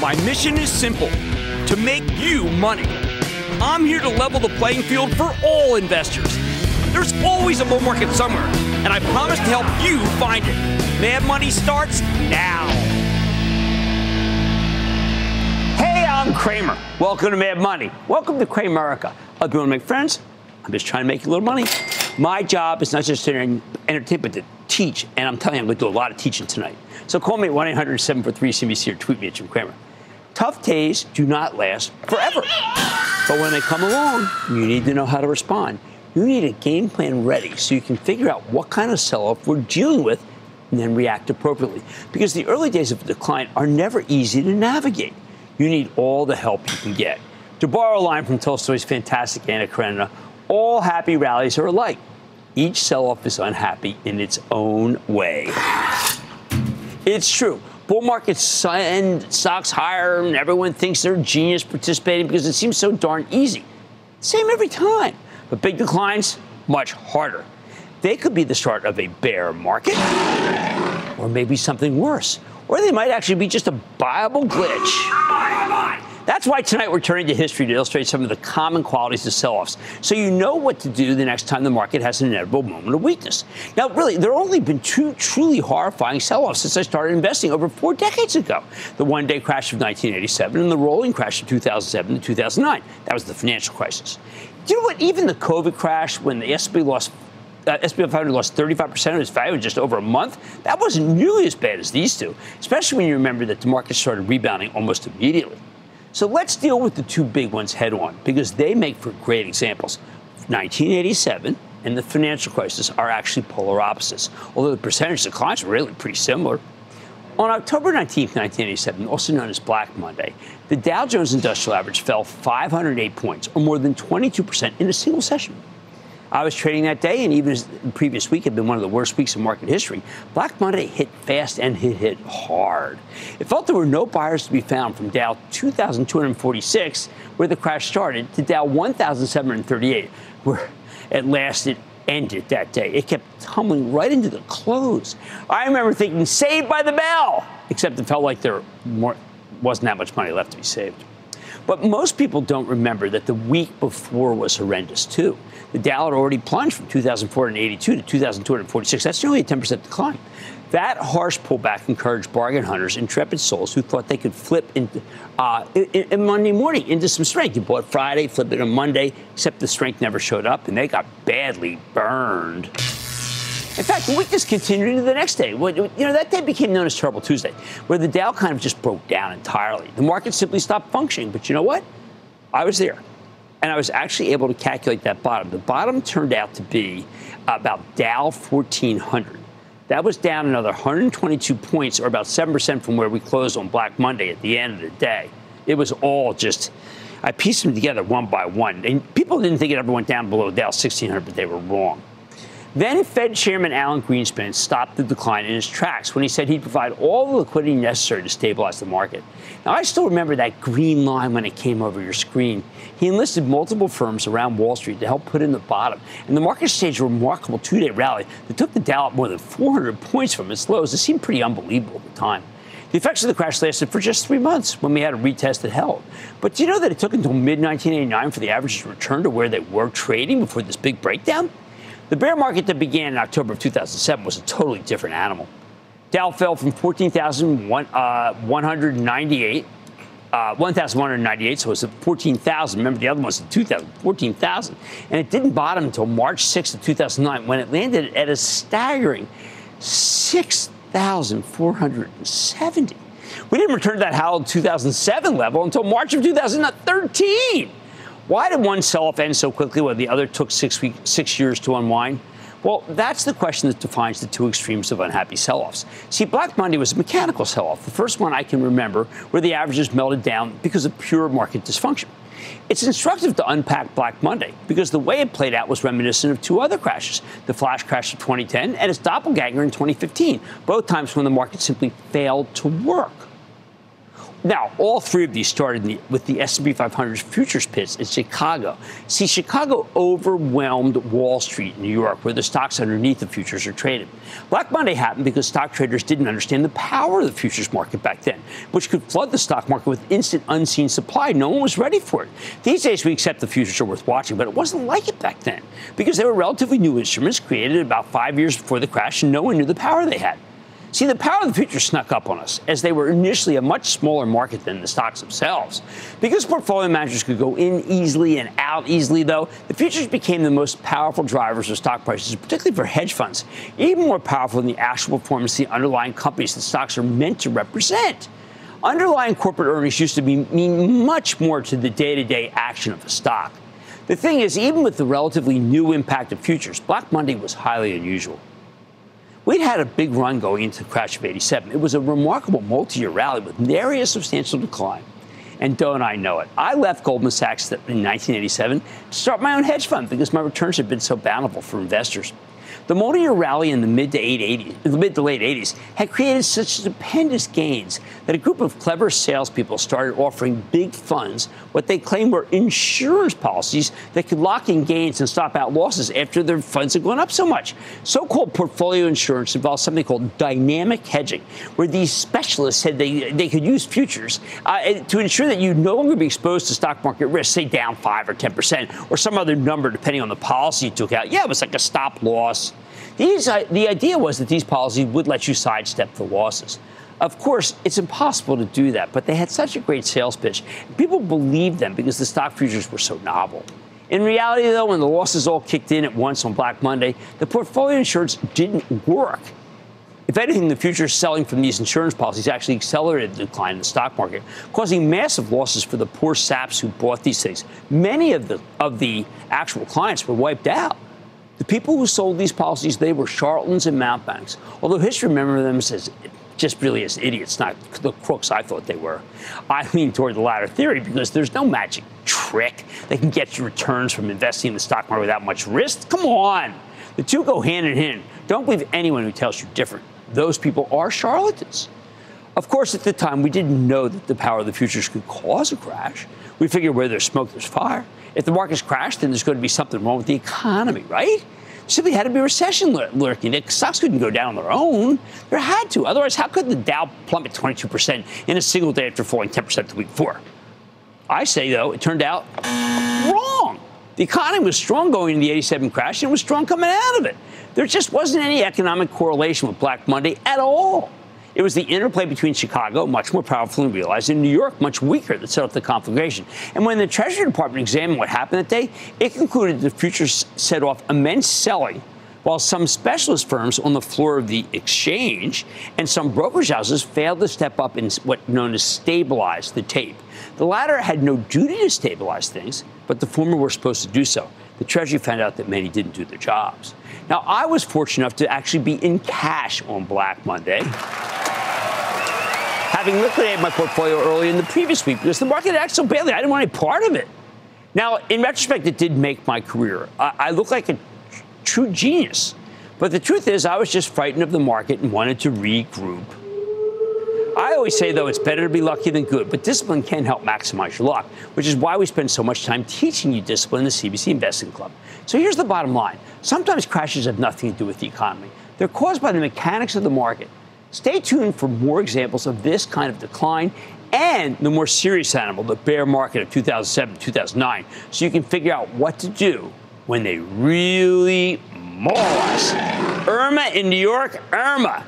My mission is simple to make you money. I'm here to level the playing field for all investors. There's always a bull market somewhere, and I promise to help you find it. Mad Money starts now. Hey, I'm Cramer. Welcome to Mad Money. Welcome to Cramerica. I'll be want to make friends. I'm just trying to make a little money. My job is not just to entertain, but to teach. And I'm telling you, I'm going to do a lot of teaching tonight. So call me at 1 800 743 CNBC or tweet me at Jim Cramer. Tough days do not last forever. But when they come along, you need to know how to respond. You need a game plan ready so you can figure out what kind of sell off we're dealing with and then react appropriately. Because the early days of decline are never easy to navigate. You need all the help you can get. To borrow a line from Tolstoy's fantastic Anna Karenina, all happy rallies are alike. Each sell off is unhappy in its own way. It's true. Bull markets send stocks higher, and everyone thinks they're genius participating because it seems so darn easy. Same every time. But big declines, much harder. They could be the start of a bear market, or maybe something worse. Or they might actually be just a buyable glitch. That's why tonight we're turning to history to illustrate some of the common qualities of sell offs so you know what to do the next time the market has an inevitable moment of weakness. Now, really, there have only been two truly horrifying sell offs since I started investing over four decades ago the one day crash of 1987 and the rolling crash of 2007 to 2009. That was the financial crisis. Do you know what? Even the COVID crash, when the S&P lost uh, SP 500 lost 35% of its value in just over a month. That wasn't nearly as bad as these two, especially when you remember that the market started rebounding almost immediately. So let's deal with the two big ones head on because they make for great examples. 1987 and the financial crisis are actually polar opposites, although the percentage declines were really pretty similar. On October 19, 1987, also known as Black Monday, the Dow Jones Industrial Average fell 508 points, or more than 22% in a single session. I was trading that day, and even the previous week had been one of the worst weeks in market history. Black Monday hit fast and hit hit hard. It felt there were no buyers to be found from Dow 2,246, where the crash started, to Dow 1,738, where at last it ended that day. It kept tumbling right into the close. I remember thinking, saved by the bell, except it felt like there wasn't that much money left to be saved. But most people don't remember that the week before was horrendous, too. The Dow had already plunged from 2,482 to 2,246. That's nearly a 10% decline. That harsh pullback encouraged bargain hunters, intrepid souls who thought they could flip into uh, in, in Monday morning into some strength. You bought Friday, flipped it on Monday, except the strength never showed up, and they got badly burned. In fact, the weakness continued into the next day. You know, that day became known as Terrible Tuesday, where the Dow kind of just broke down entirely. The market simply stopped functioning. But you know what? I was there. And I was actually able to calculate that bottom. The bottom turned out to be about Dow 1400. That was down another 122 points, or about 7% from where we closed on Black Monday at the end of the day. It was all just, I pieced them together one by one. And people didn't think it ever went down below Dow 1600, but they were wrong. Then Fed Chairman Alan Greenspan stopped the decline in his tracks when he said he'd provide all the liquidity necessary to stabilize the market. Now, I still remember that green line when it came over your screen. He enlisted multiple firms around Wall Street to help put in the bottom, and the market staged a remarkable two day rally that took the Dow up more than 400 points from its lows. It seemed pretty unbelievable at the time. The effects of the crash lasted for just three months when we had a retest that held. But do you know that it took until mid 1989 for the averages to return to where they were trading before this big breakdown? The bear market that began in October of 2007 was a totally different animal. Dow fell from 14,198, uh, uh, 1,198, so it was 14,000. Remember, the other one was 2,000, 14,000. And it didn't bottom until March 6th of 2009 when it landed at a staggering 6,470. We didn't return to that high 2007 level until March of 2013. Why did one sell off end so quickly while the other took six, week, six years to unwind? Well, that's the question that defines the two extremes of unhappy sell offs. See, Black Monday was a mechanical sell off, the first one I can remember where the averages melted down because of pure market dysfunction. It's instructive to unpack Black Monday because the way it played out was reminiscent of two other crashes the flash crash of 2010 and its doppelganger in 2015, both times when the market simply failed to work. Now, all three of these started the, with the S&P 500 futures pits in Chicago. See, Chicago overwhelmed Wall Street in New York, where the stocks underneath the futures are traded. Black Monday happened because stock traders didn't understand the power of the futures market back then, which could flood the stock market with instant, unseen supply. No one was ready for it. These days, we accept the futures are worth watching, but it wasn't like it back then because they were relatively new instruments created about five years before the crash, and no one knew the power they had. See, the power of the future snuck up on us as they were initially a much smaller market than the stocks themselves. Because portfolio managers could go in easily and out easily, though, the futures became the most powerful drivers of stock prices, particularly for hedge funds, even more powerful than the actual performance of the underlying companies that stocks are meant to represent. Underlying corporate earnings used to be, mean much more to the day to day action of a stock. The thing is, even with the relatively new impact of futures, Black Monday was highly unusual. We'd had a big run going into the crash of 87. It was a remarkable multi year rally with nary a substantial decline. And don't I know it? I left Goldman Sachs in 1987 to start my own hedge fund because my returns had been so bountiful for investors. The multi-year rally in the mid to, 80s, the mid to late 80s had created such stupendous gains that a group of clever salespeople started offering big funds what they claimed were insurance policies that could lock in gains and stop out losses after their funds had gone up so much. So-called portfolio insurance involves something called dynamic hedging, where these specialists said they, they could use futures uh, to ensure that you no longer be exposed to stock market risk, say down 5 or 10%, or some other number depending on the policy you took out. Yeah, it was like a stop loss these, the idea was that these policies would let you sidestep the losses. Of course, it's impossible to do that, but they had such a great sales pitch. People believed them because the stock futures were so novel. In reality, though, when the losses all kicked in at once on Black Monday, the portfolio insurance didn't work. If anything, the futures selling from these insurance policies actually accelerated the decline in the stock market, causing massive losses for the poor saps who bought these things. Many of the, of the actual clients were wiped out. The people who sold these policies, they were charlatans and mountebanks. Although history remembers them as just really as idiots, not the crooks I thought they were. I lean toward the latter theory because there's no magic trick that can get you returns from investing in the stock market without much risk. Come on. The two go hand in hand. Don't believe anyone who tells you different. Those people are charlatans. Of course, at the time, we didn't know that the power of the futures could cause a crash. We figured where there's smoke, there's fire. If the markets crash, then there's going to be something wrong with the economy, right? Simply had to be recession lurking. The stocks couldn't go down on their own. There had to. Otherwise, how could the Dow plummet 22% in a single day after falling 10% the week before? I say, though, it turned out wrong. The economy was strong going into the 87 crash, and it was strong coming out of it. There just wasn't any economic correlation with Black Monday at all. It was the interplay between Chicago, much more powerful than realized, and New York, much weaker, that set up the conflagration. And when the Treasury Department examined what happened that day, it concluded the futures set off immense selling while some specialist firms on the floor of the exchange and some brokerage houses failed to step up in what known as stabilize the tape. The latter had no duty to stabilize things, but the former were supposed to do so. The Treasury found out that many didn't do their jobs. Now, I was fortunate enough to actually be in cash on Black Monday having liquidated my portfolio early in the previous week because the market acted so badly. I didn't want any part of it. Now, in retrospect, it did make my career. I, I look like a true genius. But the truth is, I was just frightened of the market and wanted to regroup. I always say, though, it's better to be lucky than good, but discipline can help maximize your luck, which is why we spend so much time teaching you discipline in the CNBC Investing Club. So here's the bottom line sometimes crashes have nothing to do with the economy, they're caused by the mechanics of the market. Stay tuned for more examples of this kind of decline and the more serious animal, the bear market of 2007 2009, so you can figure out what to do when they really maul us. Irma in New York, Irma.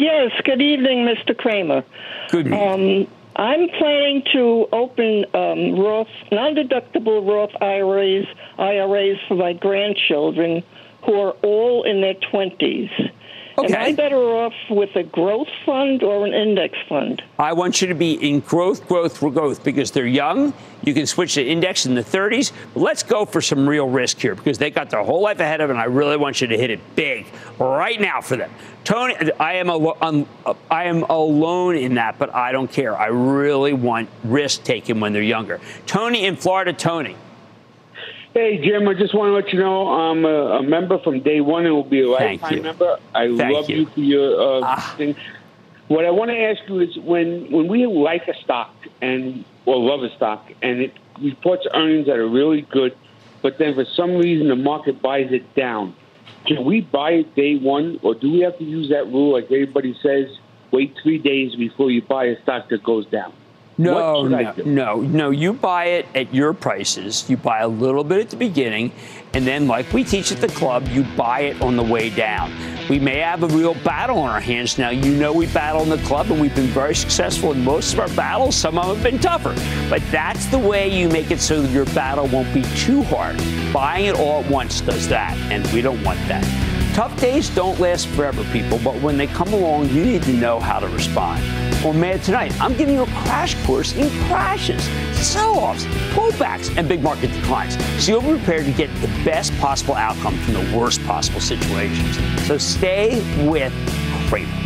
Yes, good evening, Mr. Cramer. Good evening. Um, I'm planning to open um, Roth, non-deductible Roth IRAs, IRAs for my grandchildren who are all in their 20s. Okay. Am I better off with a growth fund or an index fund? I want you to be in growth, growth, growth because they're young. You can switch to index in the 30s. Let's go for some real risk here because they got their whole life ahead of them. And I really want you to hit it big right now for them. Tony, I am, a, uh, I am alone in that, but I don't care. I really want risk taken when they're younger. Tony in Florida, Tony. Hey, Jim, I just want to let you know I'm a, a member from day one and will be a lifetime member. I Thank love you. you, for your uh, ah. thing. What I want to ask you is when when we like a stock and or love a stock and it reports earnings that are really good, but then for some reason the market buys it down, can we buy it day one, or do we have to use that rule like everybody says? Wait three days before you buy a stock that goes down. No, no, no, no. You buy it at your prices. You buy a little bit at the beginning, and then, like we teach at the club, you buy it on the way down. We may have a real battle on our hands now. You know, we battle in the club, and we've been very successful in most of our battles. Some of them have been tougher, but that's the way you make it so that your battle won't be too hard. Buying it all at once does that, and we don't want that. Tough days don't last forever, people, but when they come along, you need to know how to respond. On Mad Tonight, I'm giving you a crash course in crashes, sell-offs, pullbacks, and big market declines, so you'll be prepared to get the best possible outcome from the worst possible situations. So stay with Cramer.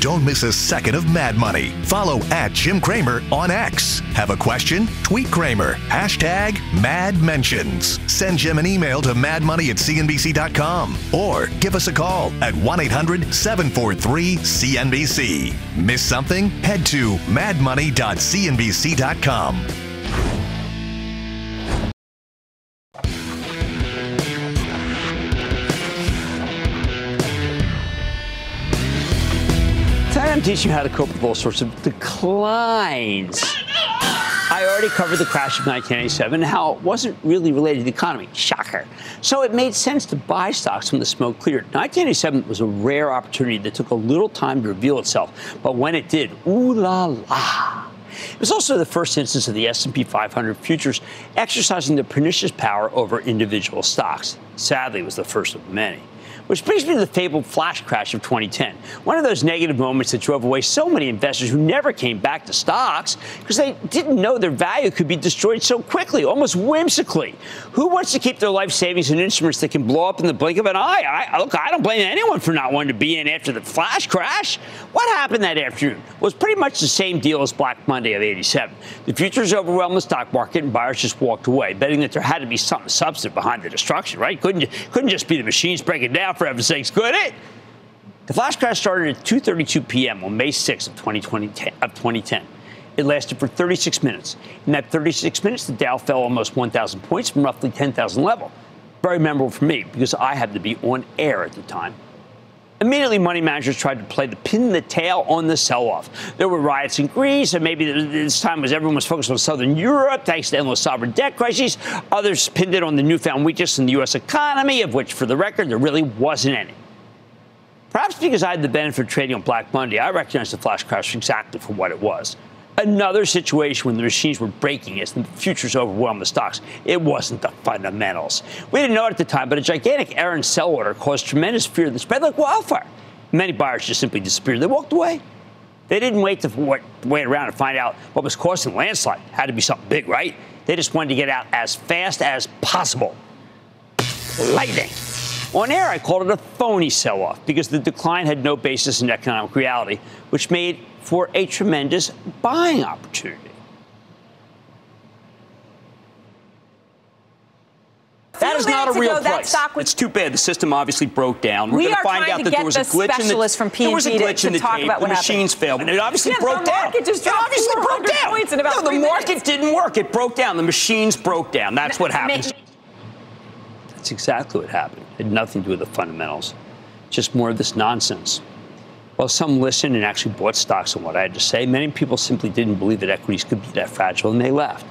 Don't miss a second of Mad Money. Follow at Jim Cramer on X. Have a question? Tweet Cramer. Hashtag Mad Mentions. Send Jim an email to madmoney at cnbc.com or give us a call at 1 800 743 CNBC. Miss something? Head to madmoney.cnbc.com. I'm teaching you how to cope with all sorts of declines. I already covered the crash of 1987 and how it wasn't really related to the economy. Shocker. So it made sense to buy stocks when the smoke cleared. 1987 was a rare opportunity that took a little time to reveal itself, but when it did, ooh la la. It was also the first instance of the S&P 500 futures exercising their pernicious power over individual stocks. Sadly, it was the first of many. Which brings me to the fabled flash crash of 2010. One of those negative moments that drove away so many investors who never came back to stocks because they didn't know their value could be destroyed so quickly, almost whimsically. Who wants to keep their life savings in instruments that can blow up in the blink of an eye? I, look, I don't blame anyone for not wanting to be in after the flash crash. What happened that afternoon was pretty much the same deal as Black Monday of 87. The futures overwhelmed the stock market and buyers just walked away, betting that there had to be something substantive behind the destruction, right? Couldn't, couldn't just be the machines breaking down for heaven's sakes, could it? The flash crash started at 2:32 p.m. on May 6 of 2020 of 2010. It lasted for 36 minutes. In that 36 minutes, the Dow fell almost 1,000 points from roughly 10,000 level. Very memorable for me because I had to be on air at the time. Immediately, money managers tried to play the pin the tail on the sell-off. There were riots in Greece, and maybe this time was everyone was focused on Southern Europe thanks to endless sovereign debt crises. Others pinned it on the newfound weakness in the U.S. economy, of which, for the record, there really wasn't any. Perhaps because I had the benefit of trading on Black Monday, I recognized the flash crash exactly for what it was. Another situation when the machines were breaking as the futures overwhelmed the stocks. It wasn't the fundamentals. We didn't know it at the time, but a gigantic error in sell order caused tremendous fear that spread like wildfire. Many buyers just simply disappeared. They walked away. They didn't wait to wait around and find out what was causing the landslide. Had to be something big, right? They just wanted to get out as fast as possible. Lightning. On air, I called it a phony sell off because the decline had no basis in economic reality, which made for a tremendous buying opportunity. That is not a real ago, price. it's too bad. The system obviously broke down. We're we going to find out that there was a glitch in the from there was a glitch in the tape. the machines happened. failed, and it obviously yeah, broke the down. Market just it obviously broke down. Points in about no, the market minutes. didn't work. It broke down. The machines broke down. That's what happened. That's exactly what happened. It had nothing to do with the fundamentals. Just more of this nonsense. While some listened and actually bought stocks on what I had to say, many people simply didn't believe that equities could be that fragile, and they left.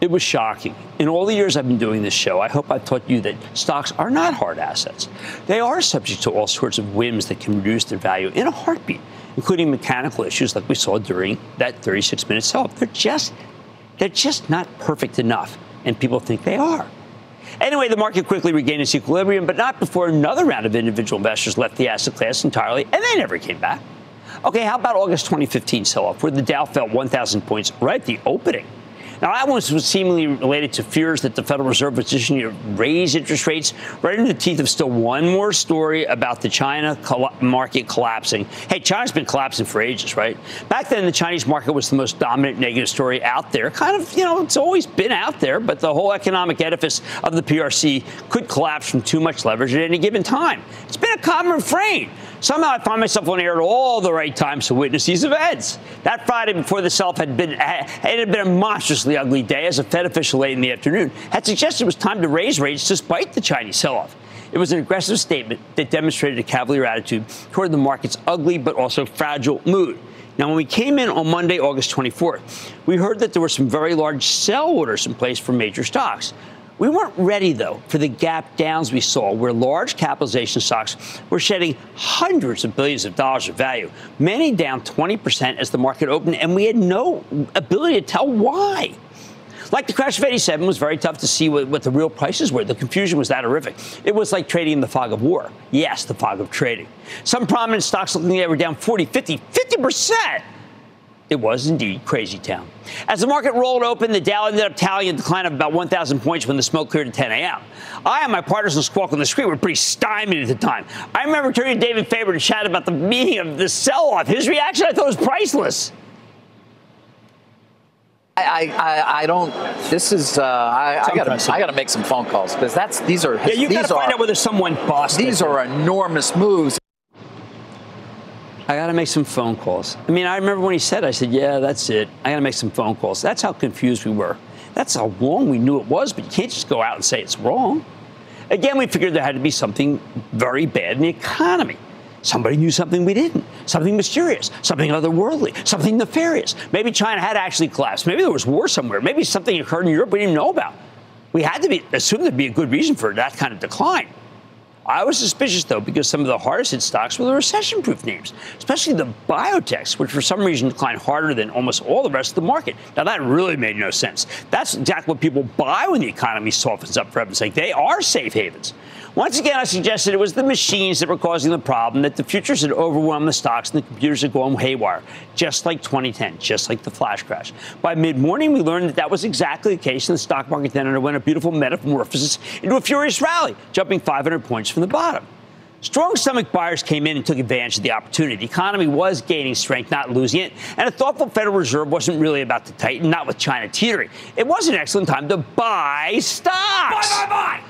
It was shocking. In all the years I've been doing this show, I hope I've taught you that stocks are not hard assets. They are subject to all sorts of whims that can reduce their value in a heartbeat, including mechanical issues like we saw during that 36-minute sell-off. They're just, they're just not perfect enough, and people think they are. Anyway, the market quickly regained its equilibrium, but not before another round of individual investors left the asset class entirely, and they never came back. Okay, how about August 2015 sell-off, where the Dow fell 1,000 points right at the opening? Now, that one was seemingly related to fears that the Federal Reserve was just to raise interest rates right into the teeth of still one more story about the China market collapsing. Hey, China's been collapsing for ages, right? Back then, the Chinese market was the most dominant negative story out there. Kind of, you know, it's always been out there, but the whole economic edifice of the PRC could collapse from too much leverage at any given time. It's been a common refrain. Somehow I find myself on air at all the right times to witness these events. That Friday before the sell had been it had been a monstrously ugly day as a Fed official late in the afternoon had suggested it was time to raise rates despite the Chinese sell-off. It was an aggressive statement that demonstrated a cavalier attitude toward the market's ugly but also fragile mood. Now, when we came in on Monday, August 24th, we heard that there were some very large sell orders in place for major stocks. We weren't ready, though, for the gap downs we saw, where large capitalization stocks were shedding hundreds of billions of dollars of value, many down 20% as the market opened, and we had no ability to tell why. Like the crash of 87 was very tough to see what, what, the real prices were. The confusion was that horrific. It was like trading in the fog of war. Yes, the fog of trading. Some prominent stocks looking they were down 40, 50, 50%. It was indeed crazy town. As the market rolled open, the Dow ended up tallying a decline of about 1,000 points when the smoke cleared at 10 a.m. I and my partners in Squawk on the Street were pretty stymied at the time. I remember turning to David Faber to chat about the meaning of the sell-off. His reaction, I thought, was priceless. I, I, I, don't. This is. Uh, I, I got to. I got to make some phone calls because that's. These are. Yeah, you got to find out whether someone bossed. These are enormous moves. I got to make some phone calls. I mean, I remember when he said, I said, yeah, that's it. I got to make some phone calls. That's how confused we were. That's how wrong we knew it was, but you can't just go out and say it's wrong. Again, we figured there had to be something very bad in the economy. Somebody knew something we didn't, something mysterious, something otherworldly, something nefarious. Maybe China had actually collapsed. Maybe there was war somewhere. Maybe something occurred in Europe we didn't know about. We had to be assume there'd be a good reason for that kind of decline. I was suspicious, though, because some of the hardest hit stocks were the recession proof names, especially the biotechs, which for some reason declined harder than almost all the rest of the market. Now, that really made no sense. That's exactly what people buy when the economy softens up, for heaven's sake. They are safe havens. Once again, I suggested it was the machines that were causing the problem, that the futures had overwhelmed the stocks and the computers had gone haywire, just like 2010, just like the flash crash. By mid morning, we learned that that was exactly the case, and the stock market then underwent a beautiful metamorphosis into a furious rally, jumping 500 points from the bottom. Strong stomach buyers came in and took advantage of the opportunity. The economy was gaining strength, not losing it, and a thoughtful Federal Reserve wasn't really about to tighten, not with China teetering. It was an excellent time to buy stocks. Buy, buy, buy.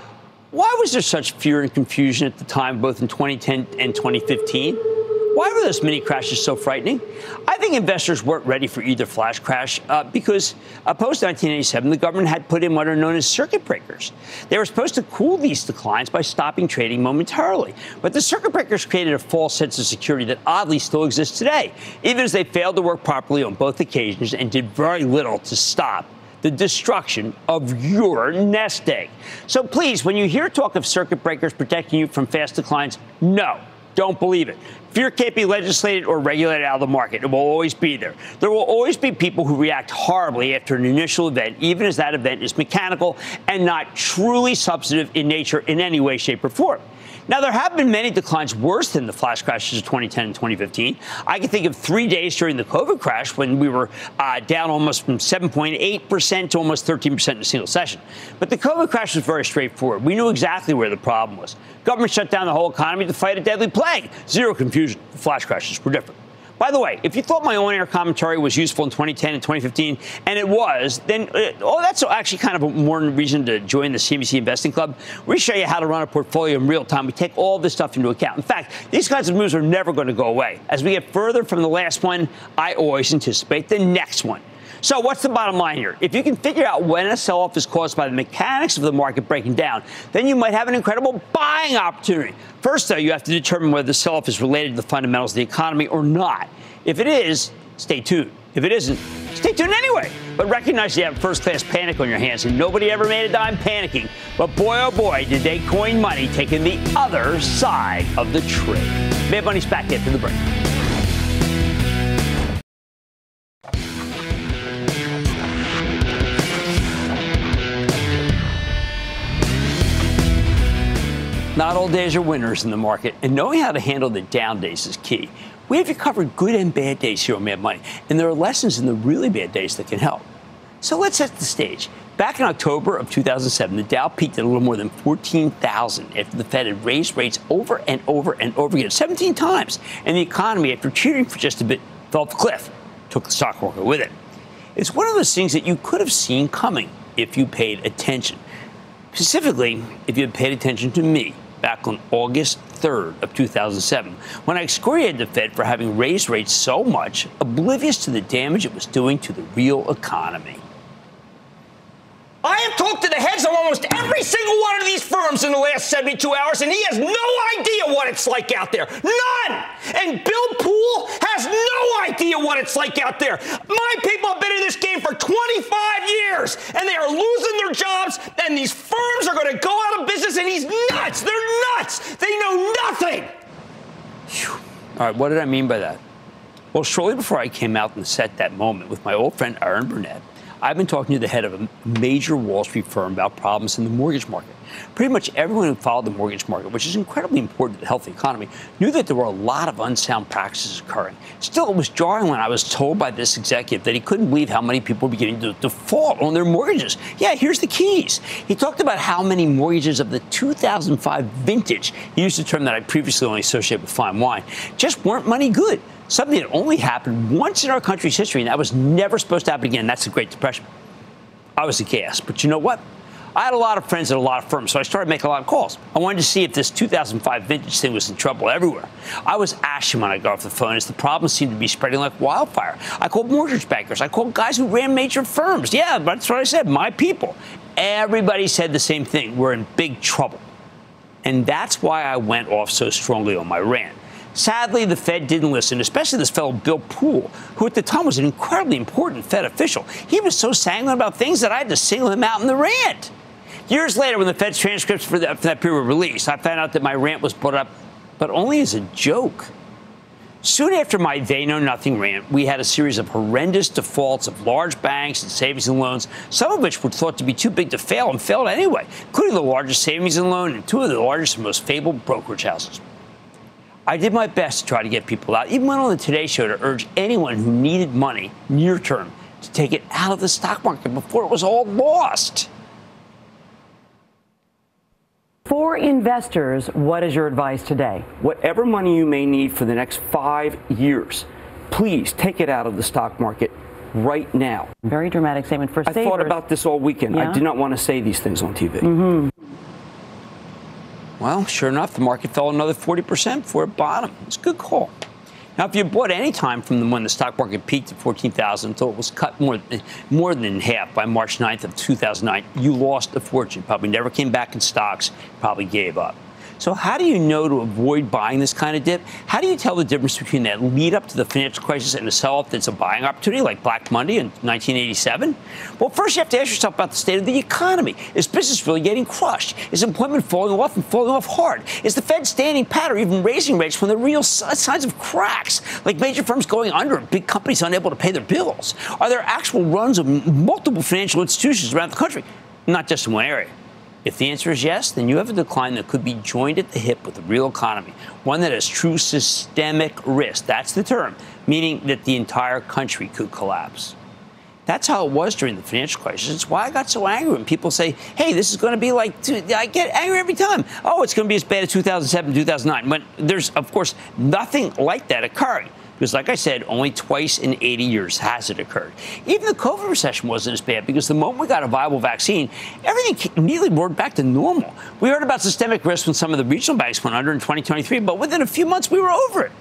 Why was there such fear and confusion at the time, both in 2010 and 2015? Why were those mini crashes so frightening? I think investors weren't ready for either flash crash uh, because uh, post 1987, the government had put in what are known as circuit breakers. They were supposed to cool these declines by stopping trading momentarily. But the circuit breakers created a false sense of security that oddly still exists today, even as they failed to work properly on both occasions and did very little to stop the destruction of your nest egg. So please, when you hear talk of circuit breakers protecting you from fast declines, no, don't believe it. Fear can't be legislated or regulated out of the market. It will always be there. There will always be people who react horribly after an initial event, even as that event is mechanical and not truly substantive in nature in any way, shape, or form. Now, there have been many declines worse than the flash crashes of 2010 and 2015. I can think of three days during the COVID crash when we were uh, down almost from 7.8% to almost 13% in a single session. But the COVID crash was very straightforward. We knew exactly where the problem was. Government shut down the whole economy to fight a deadly plague. Zero confusion. The flash crashes were different. By the way, if you thought my on air commentary was useful in 2010 and 2015, and it was, then uh, oh, that's actually kind of a more reason to join the CNBC Investing Club. We show you how to run a portfolio in real time. We take all this stuff into account. In fact, these kinds of moves are never going to go away. As we get further from the last one, I always anticipate the next one. So, what's the bottom line here? If you can figure out when a sell off is caused by the mechanics of the market breaking down, then you might have an incredible buying opportunity. First, though, you have to determine whether the sell off is related to the fundamentals of the economy or not. If it is, stay tuned. If it isn't, stay tuned anyway. But recognize you have first class panic on your hands, and nobody ever made a dime panicking. But boy, oh boy, did they coin money taking the other side of the trade. Mad Money's back after the break. Not all days are winners in the market, and knowing how to handle the down days is key. We have you covered good and bad days here on Mad Money, and there are lessons in the really bad days that can help. So let's set the stage. Back in October of 2007, the Dow peaked at a little more than 14,000 after the Fed had raised rates over and over and over again, 17 times. And the economy, after cheering for just a bit, fell off the cliff, took the stock market with it. It's one of those things that you could have seen coming if you paid attention. Specifically, if you had paid attention to me back on August 3rd of 2007, when I excoriated the Fed for having raised rates so much, oblivious to the damage it was doing to the real economy. I have talked to the heads of almost every single one of these firms in the last 72 hours, and he has no idea what it's like out there. None! And Bill Poole has no idea what it's like out there. My people have been in this game for 25 years, and they are losing their jobs, and these firms are going to go out of business, and he's nuts. They're nuts. They know nothing. Whew. All right, what did I mean by that? Well, shortly before I came out and set that moment with my old friend Erin Burnett, I've been talking to the head of a major Wall Street firm about problems in the mortgage market. Pretty much everyone who followed the mortgage market, which is incredibly important to the healthy economy, knew that there were a lot of unsound practices occurring. Still, it was jarring when I was told by this executive that he couldn't believe how many people were beginning to default on their mortgages. Yeah, here's the keys. He talked about how many mortgages of the 2005 vintage, he used a term that I previously only associated with fine wine, just weren't money good something that only happened once in our country's history, and that was never supposed to happen again. That's the Great Depression. I was a gas. But you know what? I had a lot of friends at a lot of firms, so I started making a lot of calls. I wanted to see if this 2005 vintage thing was in trouble everywhere. I was ashen when I got off the phone as the problem seemed to be spreading like wildfire. I called mortgage bankers. I called guys who ran major firms. Yeah, that's what I said, my people. Everybody said the same thing. We're in big trouble. And that's why I went off so strongly on my rant. Sadly, the Fed didn't listen, especially this fellow Bill Poole, who at the time was an incredibly important Fed official. He was so sanguine about things that I had to single him out in the rant. Years later, when the Fed's transcripts for that, for that period were released, I found out that my rant was put up, but only as a joke. Soon after my they know nothing rant, we had a series of horrendous defaults of large banks and savings and loans, some of which were thought to be too big to fail and failed anyway, including the largest savings and loan and two of the largest and most fabled brokerage houses. I did my best to try to get people out, even went on the Today Show to urge anyone who needed money near term to take it out of the stock market before it was all lost. For investors, what is your advice today? Whatever money you may need for the next five years, please take it out of the stock market right now. Very dramatic statement for I savers. thought about this all weekend. Yeah? I did not want to say these things on TV. Mm-hmm. Well, sure enough, the market fell another 40% before it bottomed. It's a good call. Now, if you bought any time from when the stock market peaked at 14,000 until it was cut more, more than half by March 9th of 2009, you lost a fortune. Probably never came back in stocks, probably gave up. So, how do you know to avoid buying this kind of dip? How do you tell the difference between that lead up to the financial crisis and a sell off that's a buying opportunity like Black Monday in 1987? Well, first you have to ask yourself about the state of the economy. Is business really getting crushed? Is employment falling off and falling off hard? Is the Fed standing pat or even raising rates when there are real signs of cracks, like major firms going under and big companies unable to pay their bills? Are there actual runs of multiple financial institutions around the country, not just in one area? If the answer is yes, then you have a decline that could be joined at the hip with the real economy, one that has true systemic risk. That's the term, meaning that the entire country could collapse. That's how it was during the financial crisis. It's why I got so angry when people say, hey, this is going to be like, I get angry every time. Oh, it's going to be as bad as 2007, 2009. When there's, of course, nothing like that occurring. Because, like I said, only twice in 80 years has it occurred. Even the COVID recession wasn't as bad because the moment we got a viable vaccine, everything immediately roared back to normal. We heard about systemic risk when some of the regional banks went under in 2023, but within a few months we were over it.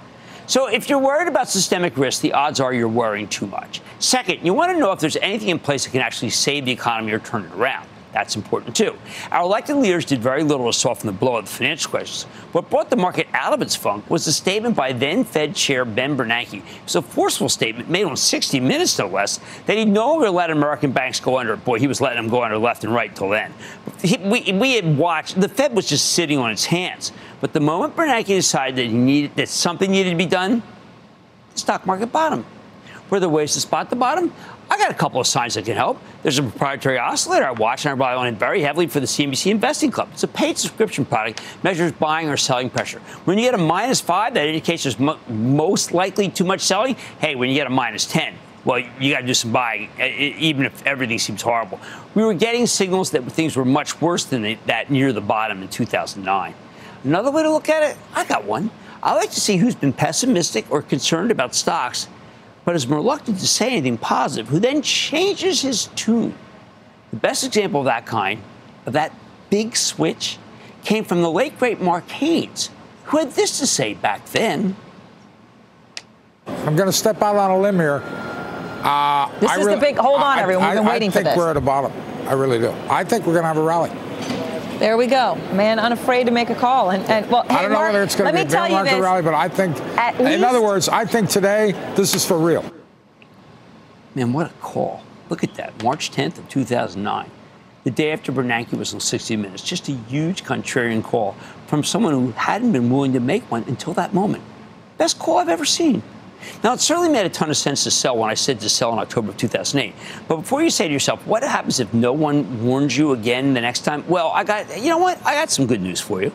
So if you're worried about systemic risk, the odds are you're worrying too much. Second, you want to know if there's anything in place that can actually save the economy or turn it around. That's important too. Our elected leaders did very little to soften the blow of the financial crisis. What brought the market out of its funk was a statement by then Fed Chair Ben Bernanke. It was a forceful statement made on 60 Minutes, no less, that he'd no longer let American banks go under. Boy, he was letting them go under left and right till then. He, we, we had watched, the Fed was just sitting on its hands. But the moment Bernanke decided that, he needed, that something needed to be done, the stock market bottomed. Were there ways to spot the bottom? I got a couple of signs that can help. There's a proprietary oscillator I watch and I rely on it very heavily for the CNBC Investing Club. It's a paid subscription product, measures buying or selling pressure. When you get a minus five, that indicates there's mo- most likely too much selling. Hey, when you get a minus 10, well, you got to do some buying, even if everything seems horrible. We were getting signals that things were much worse than that near the bottom in 2009. Another way to look at it, I got one. I like to see who's been pessimistic or concerned about stocks, but is reluctant to say anything positive, who then changes his tune. The best example of that kind, of that big switch, came from the late great Mark Haines, who had this to say back then. I'm going to step out on a limb here. Uh, this I is really, the big. Hold on, I, everyone. We've been I, waiting for this. I think we're at the bottom. I really do. I think we're going to have a rally. There we go. Man, unafraid to make a call. And, and well, hey, I don't Mark, know whether it's going to be a bear market this, rally, but I think, in least, other words, I think today this is for real. Man, what a call! Look at that, March 10th of 2009, the day after Bernanke was in 60 Minutes. Just a huge contrarian call from someone who hadn't been willing to make one until that moment. Best call I've ever seen. Now, it certainly made a ton of sense to sell when I said to sell in October of 2008. But before you say to yourself, what happens if no one warns you again the next time? Well, I got, you know what? I got some good news for you.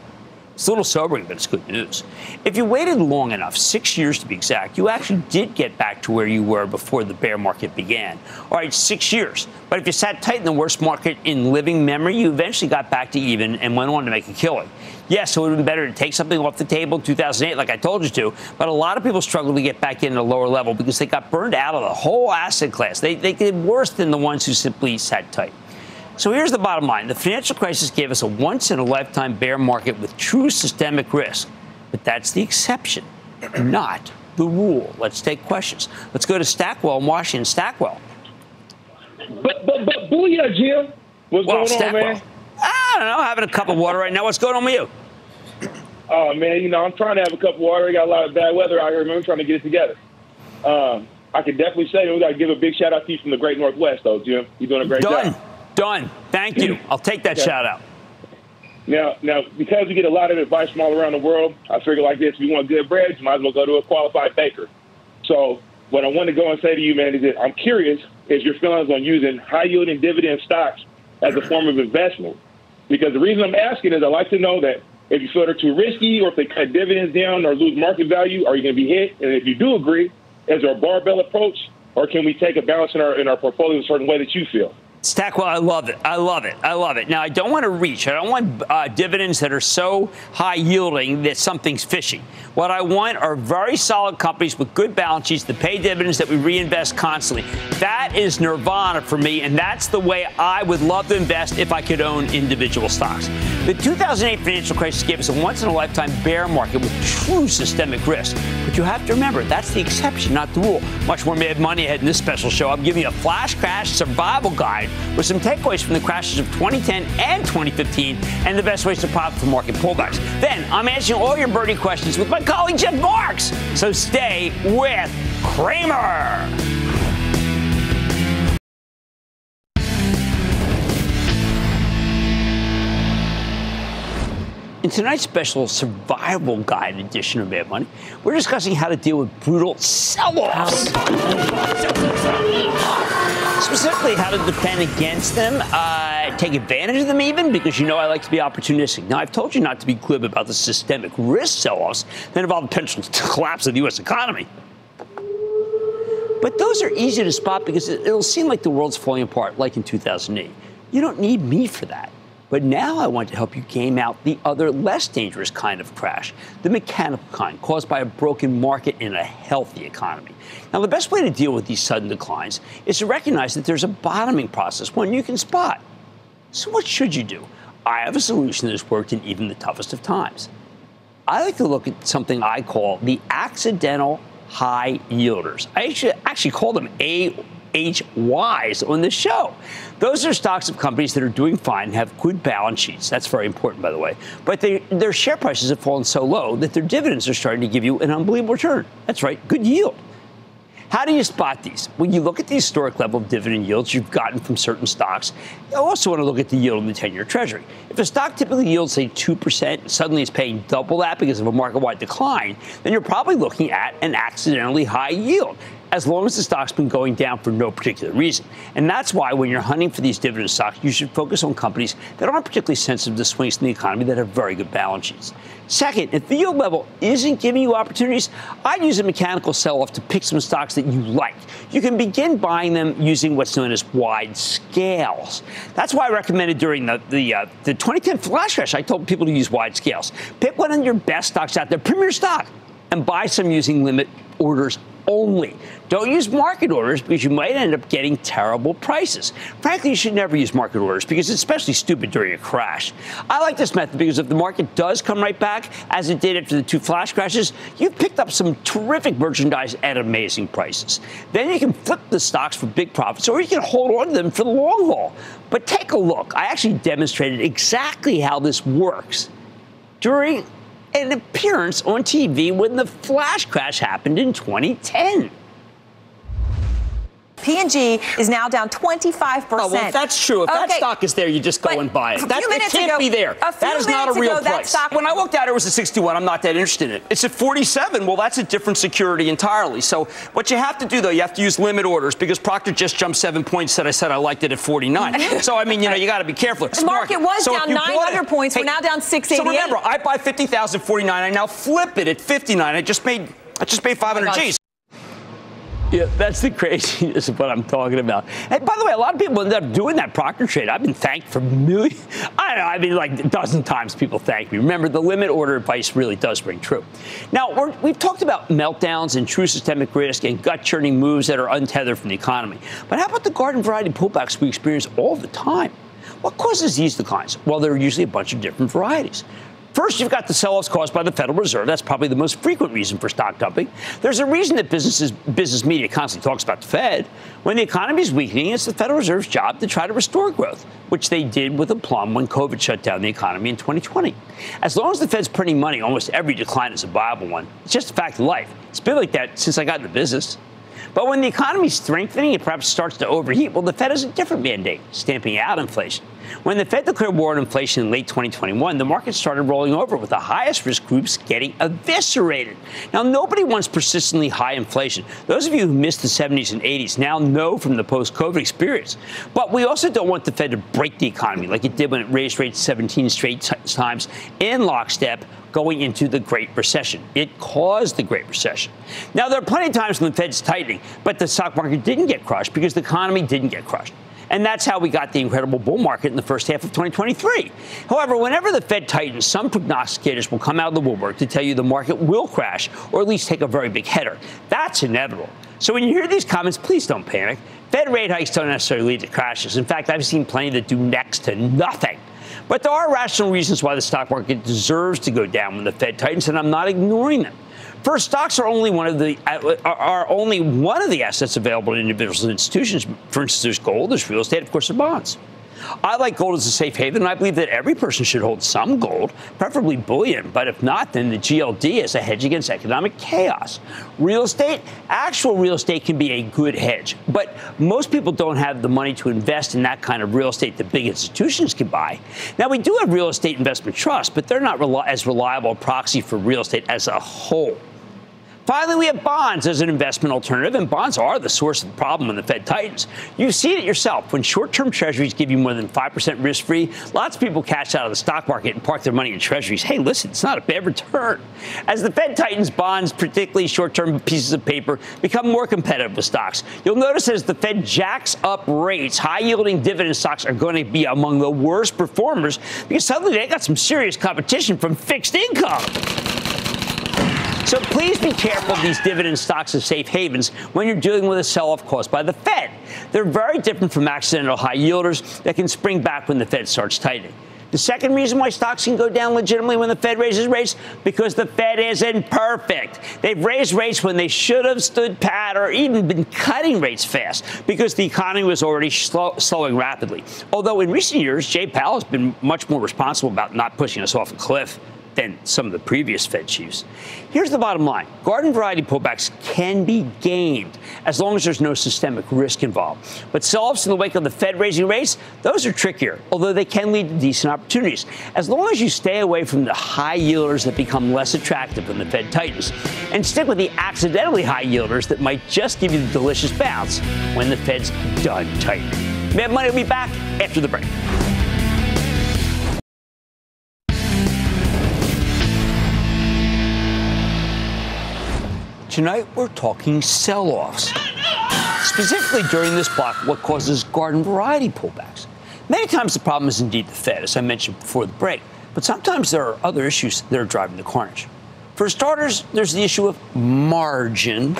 It's a little sobering, but it's good news. If you waited long enough, six years to be exact, you actually did get back to where you were before the bear market began. All right, six years. But if you sat tight in the worst market in living memory, you eventually got back to even and went on to make a killing. Yes, it would have been better to take something off the table in 2008, like I told you to, but a lot of people struggled to get back in at a lower level because they got burned out of the whole asset class. They, they did worse than the ones who simply sat tight. So here's the bottom line the financial crisis gave us a once in a lifetime bear market with true systemic risk, but that's the exception, not the rule. Let's take questions. Let's go to Stackwell in Washington. Stackwell. But, but, but, booyah, Jim. What's well, going Stackwell. on, man? I don't know, having a cup of water right now. What's going on with you? Oh man, you know I'm trying to have a cup of water. We got a lot of bad weather out here. Man, we're trying to get it together. Um, I can definitely say we got to give a big shout out to you from the Great Northwest, though, Jim. You're doing a great Done. job. Done. Done. Thank you. I'll take that okay. shout out. Now, now, because we get a lot of advice from all around the world, I figure like this: if you want good bread, you might as well go to a qualified baker. So, what I want to go and say to you, man, is that I'm curious is your feelings on using high yielding dividend stocks as a form of investment because the reason I'm asking is I like to know that if you feel they're too risky or if they cut dividends down or lose market value, are you going to be hit? And if you do agree, is there a barbell approach or can we take a balance in our in our portfolio a certain way that you feel? Stackwell, I love it. I love it. I love it. Now, I don't want to reach. I don't want uh, dividends that are so high yielding that something's fishy. What I want are very solid companies with good balance sheets that pay dividends that we reinvest constantly. That is nirvana for me, and that's the way I would love to invest if I could own individual stocks. The 2008 financial crisis gave us a once in a lifetime bear market with true systemic risk. But you have to remember, that's the exception, not the rule. Much more mad money ahead in this special show. I'm giving you a flash crash survival guide with some takeaways from the crashes of 2010 and 2015 and the best ways to profit from market pullbacks. Then I'm answering all your birdie questions with my colleague Jeff Marks. So stay with Cramer. In tonight's special survival guide edition of Mad Money, we're discussing how to deal with brutal sell-offs specifically how to defend against them, uh, take advantage of them even, because you know I like to be opportunistic. Now, I've told you not to be glib about the systemic risk sell-offs that involve the potential collapse of the U.S. economy. But those are easy to spot because it'll seem like the world's falling apart, like in 2008. You don't need me for that. But now I want to help you game out the other less dangerous kind of crash, the mechanical kind caused by a broken market in a healthy economy. Now, the best way to deal with these sudden declines is to recognize that there's a bottoming process, one you can spot. So, what should you do? I have a solution that has worked in even the toughest of times. I like to look at something I call the accidental high yielders. I actually, actually call them A HYs on the show. Those are stocks of companies that are doing fine and have good balance sheets. That's very important, by the way. But they, their share prices have fallen so low that their dividends are starting to give you an unbelievable return. That's right, good yield. How do you spot these? When you look at the historic level of dividend yields you've gotten from certain stocks, you also want to look at the yield of the 10 year Treasury. If a stock typically yields, say, 2%, and suddenly it's paying double that because of a market wide decline, then you're probably looking at an accidentally high yield. As long as the stock's been going down for no particular reason. And that's why when you're hunting for these dividend stocks, you should focus on companies that aren't particularly sensitive to swings in the economy that have very good balance sheets. Second, if the yield level isn't giving you opportunities, I'd use a mechanical sell off to pick some stocks that you like. You can begin buying them using what's known as wide scales. That's why I recommended during the, the, uh, the 2010 flash crash, I told people to use wide scales. Pick one of your best stocks out there, premier stock, and buy some using limit orders only. Don't use market orders because you might end up getting terrible prices. Frankly, you should never use market orders because it's especially stupid during a crash. I like this method because if the market does come right back, as it did after the two flash crashes, you've picked up some terrific merchandise at amazing prices. Then you can flip the stocks for big profits or you can hold on to them for the long haul. But take a look. I actually demonstrated exactly how this works during an appearance on TV when the flash crash happened in 2010. P&G is now down 25%. Oh, well, if that's true. If okay. that stock is there, you just go but and buy it. That, it can't ago, be there. That is not a real ago, price. Stock- when I looked at it, it was a 61. I'm not that interested in it. It's at 47. Well, that's a different security entirely. So what you have to do, though, you have to use limit orders because Procter just jumped seven points. Said I said I liked it at 49. so I mean, you know, you got to be careful. The market was so down 900 it, points. Hey, We're now down 688. So remember, I buy 50,049. I now flip it at 59. I just made I just paid 500 oh G's. Yeah, that's the craziness of what I'm talking about. And by the way, a lot of people end up doing that Procter trade. I've been thanked for millions. I know. I mean, like a dozen times people thank me. Remember, the limit order advice really does ring true. Now, we have talked about meltdowns and true systemic risk and gut churning moves that are untethered from the economy. But how about the garden variety pullbacks we experience all the time? What causes these declines? Well, there are usually a bunch of different varieties. First, you've got the sell-offs caused by the Federal Reserve. That's probably the most frequent reason for stock dumping. There's a reason that businesses, business media constantly talks about the Fed. When the economy is weakening, it's the Federal Reserve's job to try to restore growth, which they did with aplomb when COVID shut down the economy in 2020. As long as the Fed's printing money, almost every decline is a viable one. It's just a fact of life. It's been like that since I got into business. But when the economy is strengthening and perhaps starts to overheat, well, the Fed has a different mandate, stamping out inflation. When the Fed declared war on inflation in late 2021, the market started rolling over with the highest risk groups getting eviscerated. Now, nobody wants persistently high inflation. Those of you who missed the 70s and 80s now know from the post COVID experience. But we also don't want the Fed to break the economy like it did when it raised rates 17 straight times in lockstep going into the Great Recession. It caused the Great Recession. Now, there are plenty of times when the Fed's tightening, but the stock market didn't get crushed because the economy didn't get crushed. And that's how we got the incredible bull market in the first half of 2023. However, whenever the Fed tightens, some prognosticators will come out of the woodwork to tell you the market will crash or at least take a very big header. That's inevitable. So when you hear these comments, please don't panic. Fed rate hikes don't necessarily lead to crashes. In fact, I've seen plenty that do next to nothing. But there are rational reasons why the stock market deserves to go down when the Fed tightens, and I'm not ignoring them. First, stocks are only one of the uh, are only one of the assets available to individuals and institutions. For instance, there's gold, there's real estate, of course, there bonds. I like gold as a safe haven, and I believe that every person should hold some gold, preferably bullion. But if not, then the GLD is a hedge against economic chaos. Real estate, actual real estate can be a good hedge, but most people don't have the money to invest in that kind of real estate that big institutions can buy. Now, we do have real estate investment trusts, but they're not as reliable a proxy for real estate as a whole. Finally, we have bonds as an investment alternative, and bonds are the source of the problem when the Fed tightens. You've seen it yourself. When short term treasuries give you more than 5% risk free, lots of people cash out of the stock market and park their money in treasuries. Hey, listen, it's not a bad return. As the Fed tightens, bonds, particularly short term pieces of paper, become more competitive with stocks. You'll notice as the Fed jacks up rates, high yielding dividend stocks are going to be among the worst performers because suddenly they got some serious competition from fixed income. So please be careful of these dividend stocks as safe havens when you're dealing with a sell-off caused by the Fed. They're very different from accidental high yielders that can spring back when the Fed starts tightening. The second reason why stocks can go down legitimately when the Fed raises rates because the Fed isn't perfect. They've raised rates when they should have stood pat or even been cutting rates fast because the economy was already slow, slowing rapidly. Although in recent years, Jay Powell has been much more responsible about not pushing us off a cliff. Than some of the previous Fed chiefs. Here's the bottom line garden variety pullbacks can be gained as long as there's no systemic risk involved. But sell offs in the wake of the Fed raising rates, those are trickier, although they can lead to decent opportunities. As long as you stay away from the high yielders that become less attractive when the Fed tightens, and stick with the accidentally high yielders that might just give you the delicious bounce when the Fed's done tightening. Mad Money will be back after the break. Tonight, we're talking sell offs. Specifically during this block, what causes garden variety pullbacks. Many times the problem is indeed the Fed, as I mentioned before the break, but sometimes there are other issues that are driving the carnage. For starters, there's the issue of margin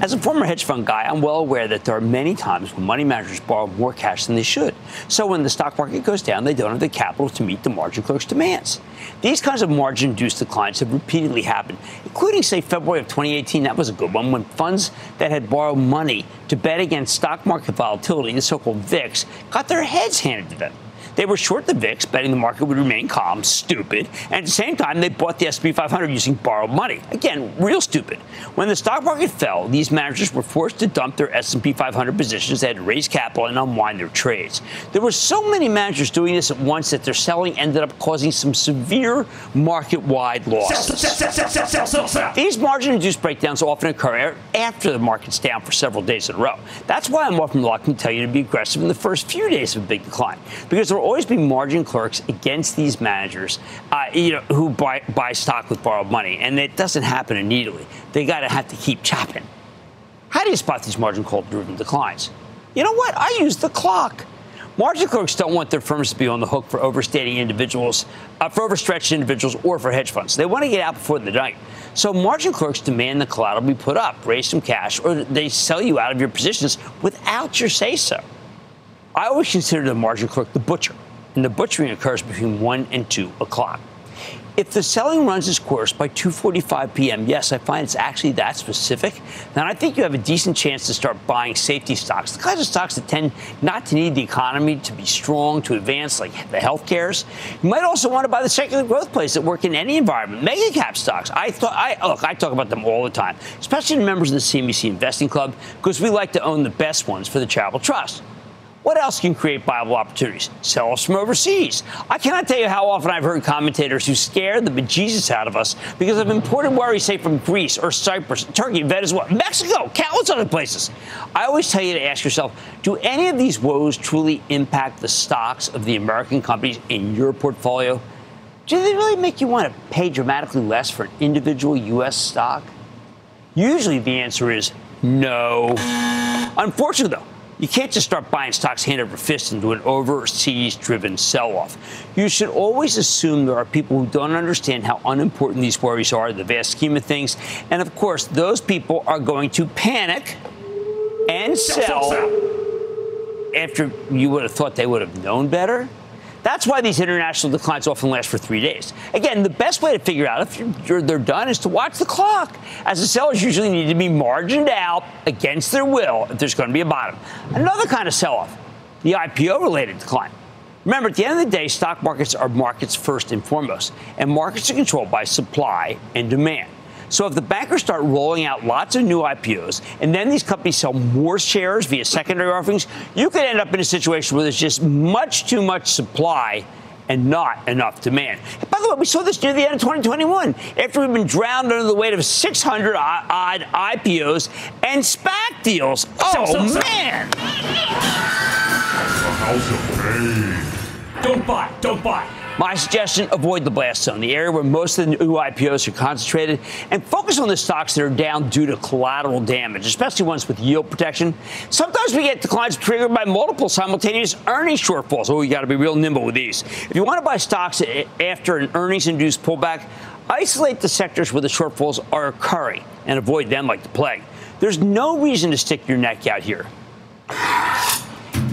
as a former hedge fund guy, I'm well aware that there are many times when money managers borrow more cash than they should. So when the stock market goes down, they don't have the capital to meet the margin clerk's demands. These kinds of margin induced declines have repeatedly happened, including, say, February of 2018. That was a good one when funds that had borrowed money to bet against stock market volatility, the so called VIX, got their heads handed to them. They were short the VIX, betting the market would remain calm, stupid. And at the same time, they bought the S&P 500 using borrowed money. Again, real stupid. When the stock market fell, these managers were forced to dump their S&P 500 positions. They had to raise capital and unwind their trades. There were so many managers doing this at once that their selling ended up causing some severe market-wide losses. Sell, sell, sell, these margin-induced breakdowns often occur after the market's down for several days in a row. That's why I'm often reluctant to tell you to be aggressive in the first few days of a big decline, because there always be margin clerks against these managers, uh, you know, who buy, buy stock with borrowed money, and it doesn't happen immediately. They got to have to keep chopping. How do you spot these margin call-driven declines? You know what? I use the clock. Margin clerks don't want their firms to be on the hook for overstating individuals, uh, for overstretched individuals, or for hedge funds. They want to get out before the night. So margin clerks demand the collateral be put up, raise some cash, or they sell you out of your positions without your say so. I always consider the margin clerk the butcher and the butchering occurs between 1 and 2 o'clock. If the selling runs its course by 2:45 p.m., yes, I find it's actually that specific. Then I think you have a decent chance to start buying safety stocks, the kinds of stocks that tend not to need the economy to be strong to advance, like the health cares. You might also want to buy the secular growth plays that work in any environment, mega cap stocks. I thought, I look, I talk about them all the time, especially to members of the CNBC Investing Club, because we like to own the best ones for the Charitable Trust. What else can create viable opportunities? Sell us from overseas. I cannot tell you how often I've heard commentators who scare the bejesus out of us because of imported worries, say from Greece or Cyprus, Turkey, Venezuela, Mexico, countless other places. I always tell you to ask yourself do any of these woes truly impact the stocks of the American companies in your portfolio? Do they really make you want to pay dramatically less for an individual U.S. stock? Usually the answer is no. Unfortunately, though, you can't just start buying stocks hand over fist into an overseas driven sell off. You should always assume there are people who don't understand how unimportant these worries are in the vast scheme of things. And of course, those people are going to panic and sell, sell, sell. after you would have thought they would have known better. That's why these international declines often last for three days. Again, the best way to figure out if they're done is to watch the clock, as the sellers usually need to be margined out against their will if there's going to be a bottom. Another kind of sell off, the IPO related decline. Remember, at the end of the day, stock markets are markets first and foremost, and markets are controlled by supply and demand. So if the bankers start rolling out lots of new IPOs and then these companies sell more shares via secondary offerings, you could end up in a situation where there's just much too much supply and not enough demand. By the way, we saw this near the end of 2021 after we've been drowned under the weight of 600 odd IPOs and SPAC deals. Oh, so, so, man. Don't buy, don't buy. My suggestion avoid the blast zone, the area where most of the new IPOs are concentrated, and focus on the stocks that are down due to collateral damage, especially ones with yield protection. Sometimes we get declines triggered by multiple simultaneous earnings shortfalls. Oh, you got to be real nimble with these. If you want to buy stocks after an earnings induced pullback, isolate the sectors where the shortfalls are occurring and avoid them like the plague. There's no reason to stick your neck out here.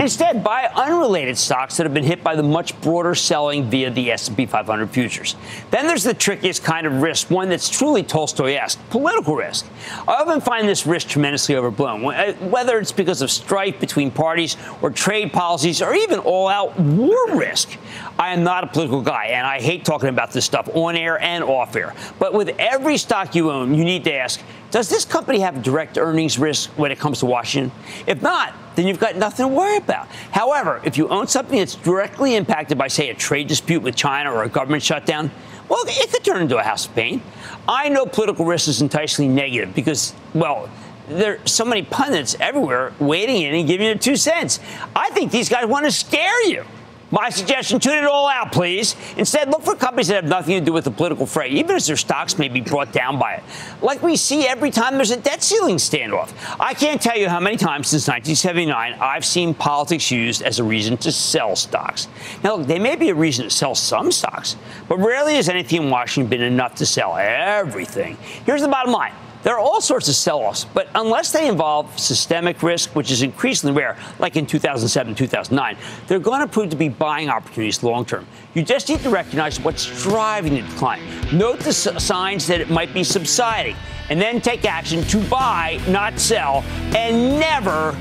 Instead, buy unrelated stocks that have been hit by the much broader selling via the S&P 500 futures. Then there's the trickiest kind of risk, one that's truly Tolstoy-esque, political risk. I often find this risk tremendously overblown, uh, whether it's because of strife between parties or trade policies or even all-out war risk. I am not a political guy, and I hate talking about this stuff on air and off air. But with every stock you own, you need to ask, does this company have direct earnings risk when it comes to Washington? If not, then you've got nothing to worry about. However, if you own something that's directly impacted by, say, a trade dispute with China or a government shutdown, well, it could turn into a house of pain. I know political risk is enticingly negative because, well, there are so many pundits everywhere waiting in and giving you two cents. I think these guys want to scare you. My suggestion, tune it all out, please. Instead, look for companies that have nothing to do with the political fray, even as their stocks may be brought down by it. Like we see every time there's a debt ceiling standoff. I can't tell you how many times since 1979 I've seen politics used as a reason to sell stocks. Now, look, they may be a reason to sell some stocks, but rarely has anything in Washington been enough to sell everything. Here's the bottom line. There are all sorts of sell offs, but unless they involve systemic risk, which is increasingly rare, like in 2007, 2009, they're going to prove to be buying opportunities long term. You just need to recognize what's driving the decline. Note the signs that it might be subsiding, and then take action to buy, not sell, and never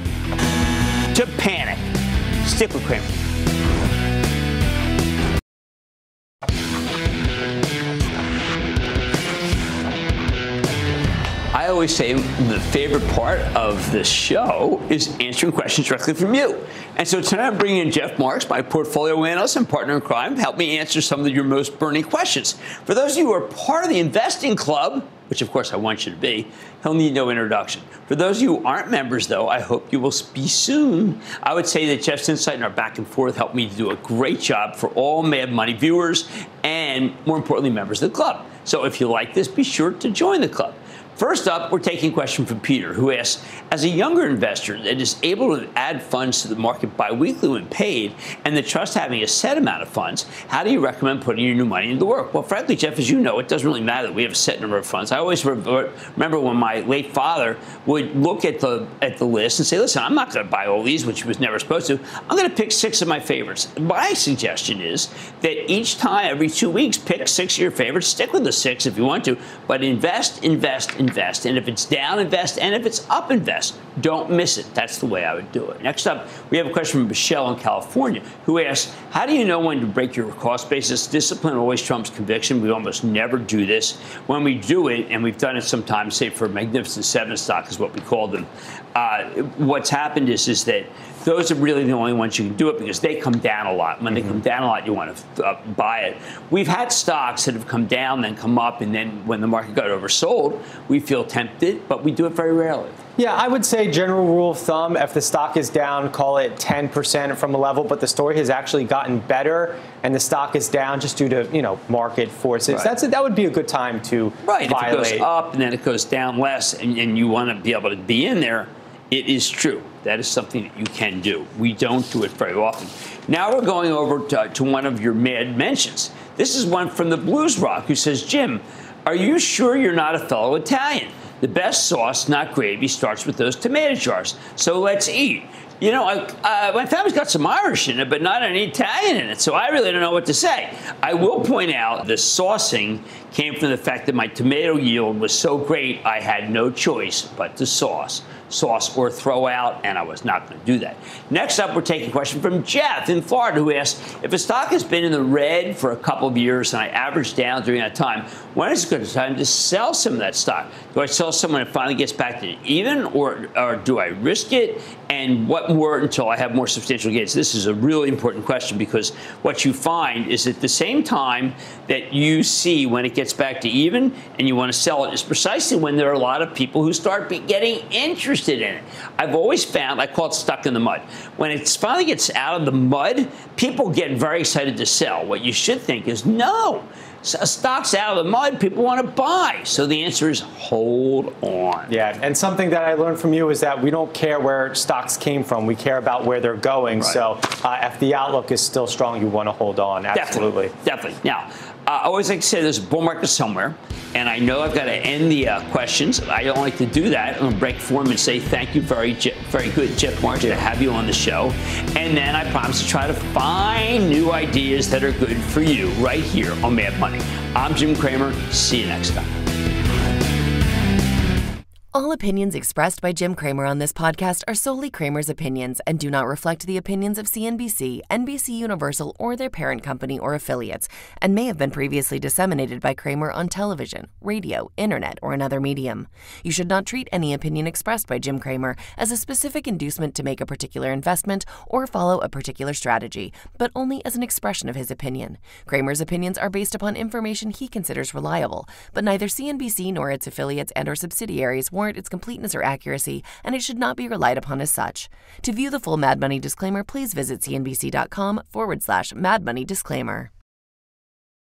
to panic. Stick with Cramer. I always say the favorite part of this show is answering questions directly from you. And so tonight I'm bringing in Jeff Marks, my portfolio analyst and partner in crime, to help me answer some of your most burning questions. For those of you who are part of the investing club, which of course I want you to be, he'll need no introduction. For those of you who aren't members, though, I hope you will be soon. I would say that Jeff's insight and our back and forth helped me to do a great job for all Mad Money viewers and, more importantly, members of the club. So if you like this, be sure to join the club. First up, we're taking a question from Peter, who asks As a younger investor that is able to add funds to the market biweekly when paid, and the trust having a set amount of funds, how do you recommend putting your new money into work? Well, frankly, Jeff, as you know, it doesn't really matter that we have a set number of funds. I always remember when my late father would look at the at the list and say, Listen, I'm not going to buy all these, which he was never supposed to. I'm going to pick six of my favorites. My suggestion is that each time, every two weeks, pick six of your favorites, stick with the six if you want to, but invest, invest, invest invest. And if it's down, invest. And if it's up, invest. Don't miss it. That's the way I would do it. Next up, we have a question from Michelle in California who asks, How do you know when to break your cost basis? Discipline always trumps conviction. We almost never do this. When we do it, and we've done it sometimes, say for Magnificent Seven stock is what we call them, uh, what's happened is, is that those are really the only ones you can do it because they come down a lot. When they come down a lot, you want to uh, buy it. We've had stocks that have come down, then come up, and then when the market got oversold, we feel tempted, but we do it very rarely. Yeah, I would say general rule of thumb, if the stock is down, call it 10% from a level, but the story has actually gotten better and the stock is down just due to, you know, market forces. Right. That's a, that would be a good time to right. Violate. If it goes up and then it goes down less and, and you want to be able to be in there, it is true. That is something that you can do. We don't do it very often. Now we're going over to, to one of your mad mentions. This is one from the Blues Rock who says, Jim, are you sure you're not a fellow Italian? The best sauce, not gravy, starts with those tomato jars. So let's eat. You know, uh, my family's got some Irish in it, but not any Italian in it, so I really don't know what to say. I will point out the saucing came from the fact that my tomato yield was so great, I had no choice but to sauce sauce or throw out, and I was not going to do that. Next up, we're taking a question from Jeff in Florida who asks If a stock has been in the red for a couple of years and I average down during that time, when is a good time to sell some of that stock? Do I sell some when it finally gets back to even, or, or do I risk it? And what more until I have more substantial gains? This is a really important question because what you find is at the same time that you see when it gets back to even and you want to sell it is precisely when there are a lot of people who start getting interested interested in it. I've always found, I call it stuck in the mud. When it finally gets out of the mud, people get very excited to sell. What you should think is no. Stocks out of the mud, people want to buy. So the answer is hold on. Yeah, and something that I learned from you is that we don't care where stocks came from. We care about where they're going. Right. So uh, if the outlook is still strong, you want to hold on. Absolutely. Definitely. Definitely. Now, I always like to say there's a bull market somewhere, and I know I've got to end the uh, questions. I don't like to do that. I'm going to break form and say thank you, very, very good, Jeff Martin, to have you on the show. And then I promise to try to find new ideas that are good for you right here on Mad Money. I'm Jim Cramer. See you next time. All opinions expressed by Jim Cramer on this podcast are solely Cramer's opinions and do not reflect the opinions of CNBC, NBC Universal, or their parent company or affiliates, and may have been previously disseminated by Cramer on television, radio, internet, or another medium. You should not treat any opinion expressed by Jim Cramer as a specific inducement to make a particular investment or follow a particular strategy, but only as an expression of his opinion. Cramer's opinions are based upon information he considers reliable, but neither CNBC nor its affiliates and or subsidiaries warrant its completeness or accuracy, and it should not be relied upon as such. To view the full Mad Money disclaimer, please visit cnbc.com forward slash Mad Money disclaimer.